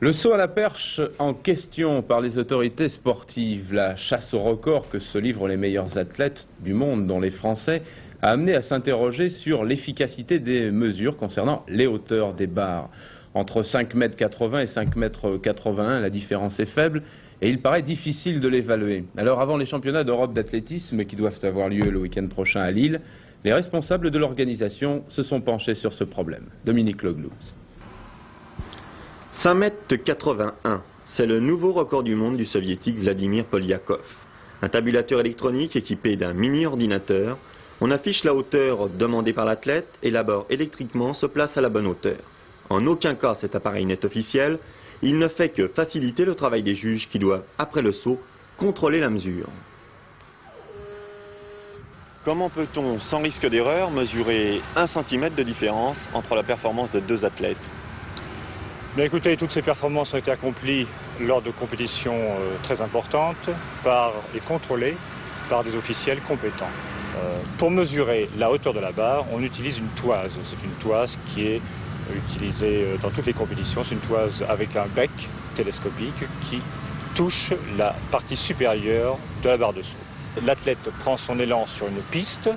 Le saut à la perche en question par les autorités sportives, la chasse au record que se livrent les meilleurs athlètes du monde, dont les Français, a amené à s'interroger sur l'efficacité des mesures concernant les hauteurs des barres. Entre 5,80 m et 5,81 m, la différence est faible et il paraît difficile de l'évaluer. Alors avant les championnats d'Europe d'athlétisme qui doivent avoir lieu le week-end prochain à Lille, les responsables de l'organisation se sont penchés sur ce problème. Dominique Leglou. 5 mètres 81, c'est le nouveau record du monde du soviétique Vladimir Polyakov. Un tabulateur électronique équipé d'un mini-ordinateur, on affiche la hauteur demandée par l'athlète et l'abord électriquement se place à la bonne hauteur. En aucun cas cet appareil n'est officiel, il ne fait que faciliter le travail des juges qui doivent, après le saut, contrôler la mesure. Comment peut-on, sans risque d'erreur, mesurer 1 cm de différence entre la performance de deux athlètes? Écoutez, toutes ces performances ont été accomplies lors de compétitions euh, très importantes par, et contrôlées par des officiels compétents. Euh, pour mesurer la hauteur de la barre, on utilise une toise. C'est une toise qui est utilisée euh, dans toutes les compétitions. C'est une toise avec un bec télescopique qui touche la partie supérieure de la barre de saut. L'athlète prend son élan sur une piste,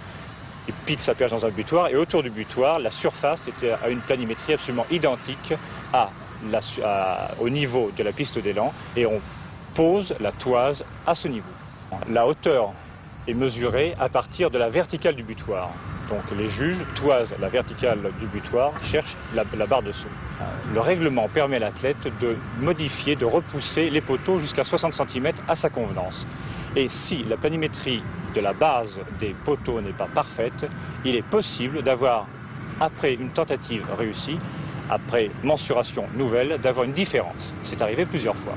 il pique sa perche dans un butoir et autour du butoir, la surface était à une planimétrie absolument identique à au niveau de la piste d'élan et on pose la toise à ce niveau. La hauteur est mesurée à partir de la verticale du butoir. Donc les juges toisent la verticale du butoir, cherchent la, barre de saut. Le règlement permet à l'athlète de modifier, de repousser les poteaux jusqu'à 60 cm à sa convenance. Et si la planimétrie de la base des poteaux n'est pas parfaite, il est possible d'avoir, après une tentative réussie, après mensuration nouvelle, d'avoir une différence. C'est arrivé plusieurs fois.